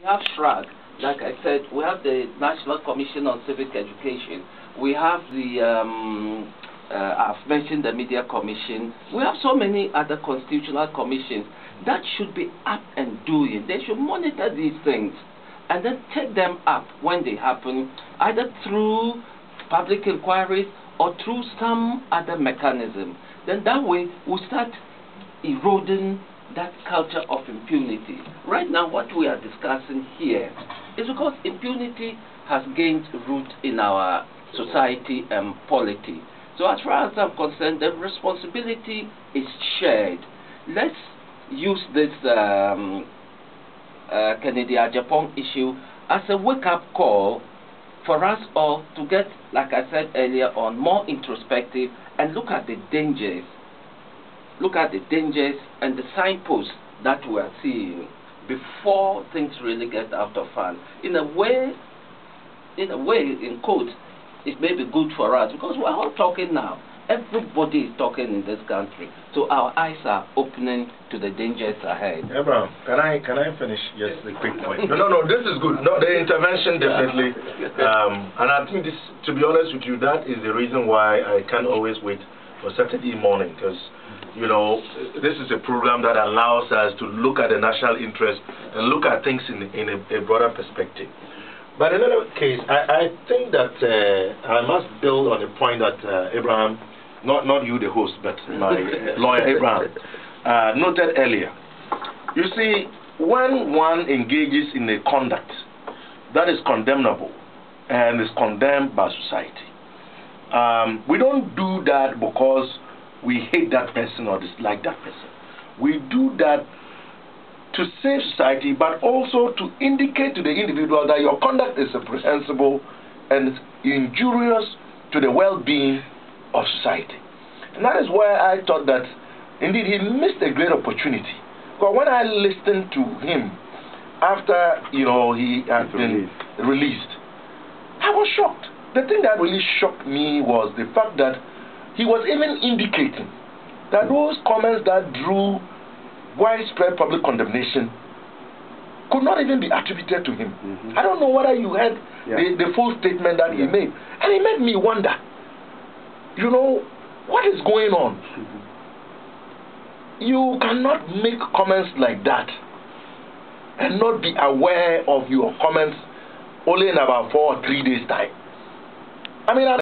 We have CHRAJ, like I said, we have the National Commission on Civic Education. We have the, um, uh, I've mentioned the Media Commission. We have so many other constitutional commissions that should be up and doing. They should monitor these things and then take them up when they happen, either through public inquiries or through some other mechanism. Then that way we start eroding that culture of impunity. Right now, what we are discussing here is because impunity has gained root in our society and polity. So as far as I'm concerned, the responsibility is shared. Let's use this um, uh, Kennedy Agyapong issue as a wake-up call for us all to get, like I said earlier on, more introspective and look at the dangers look at the dangers and the signposts that we are seeing before things really get out of hand. In a way, in a way, in quotes, it may be good for us because we're all talking now. Everybody is talking in this country, so our eyes are opening to the dangers ahead. Abraham, can I can I finish just a quick point? No, no, no. This is good. No, the intervention definitely, um, and I think this, to be honest with you, that is the reason why I can't always wait for Saturday morning because you know, this is a program that allows us to look at the national interest and look at things in, in a, a broader perspective. But in another case, I, I think that uh, I must build on the point that uh, Abraham, not, not you the host, but my lawyer Abraham, uh, noted earlier. You see, when one engages in a conduct that is condemnable and is condemned by society, um, we don't do that because we hate that person or dislike that person. We do that to save society, but also to indicate to the individual that your conduct is reprehensible and injurious to the well-being of society. And that is why I thought that, indeed, he missed a great opportunity. Because when I listened to him after, you know, he had been released, I was shocked. The thing that really shocked me was the fact that he was even indicating that those comments that drew widespread public condemnation could not even be attributed to him. Mm -hmm. I don't know whether you heard yeah. the, the full statement that yeah. he made. And it made me wonder, you know, what is going on? Mm -hmm. You cannot make comments like that and not be aware of your comments only in about four or three days' time. I mean, I